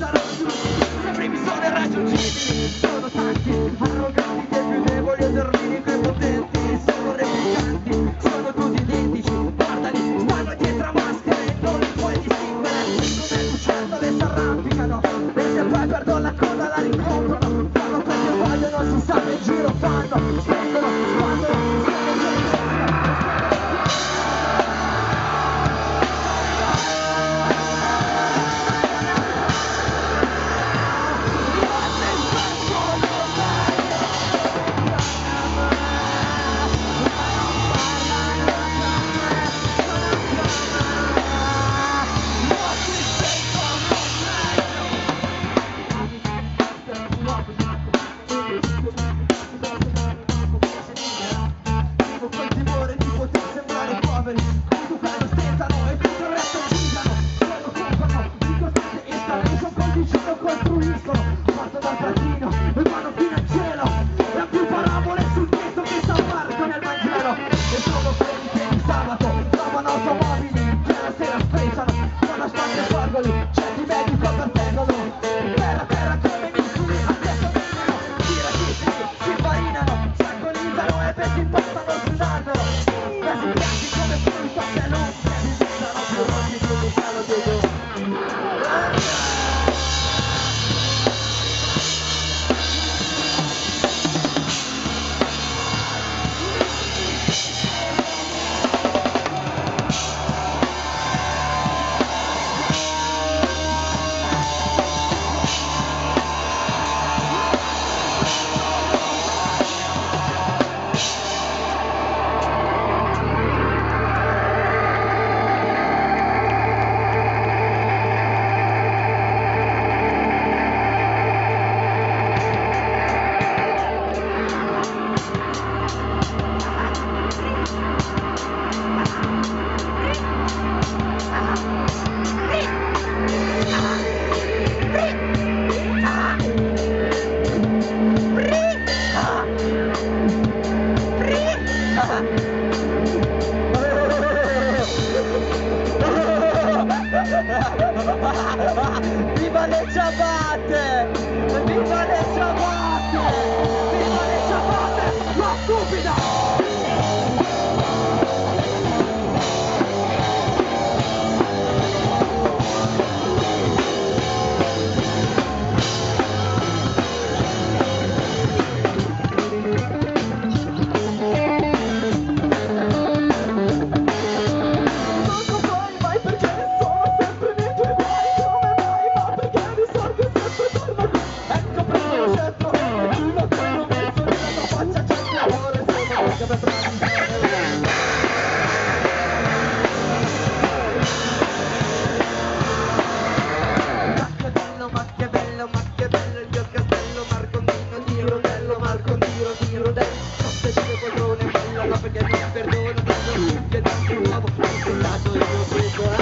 Zaraz już, mi sobie radził dziwi To do tak, jestem Viva le ciabatte! Viva le ciabatte! Viva le Not a little bit